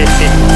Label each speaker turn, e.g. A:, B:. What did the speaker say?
A: Hehehe